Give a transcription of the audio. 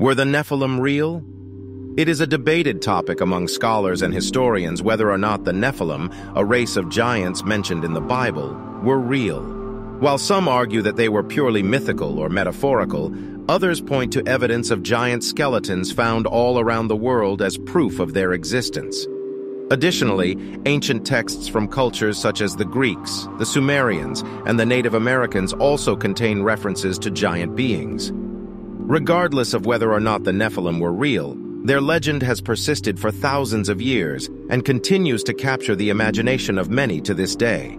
Were the Nephilim real? It is a debated topic among scholars and historians whether or not the Nephilim, a race of giants mentioned in the Bible, were real. While some argue that they were purely mythical or metaphorical, others point to evidence of giant skeletons found all around the world as proof of their existence. Additionally, ancient texts from cultures such as the Greeks, the Sumerians, and the Native Americans also contain references to giant beings. Regardless of whether or not the Nephilim were real, their legend has persisted for thousands of years and continues to capture the imagination of many to this day.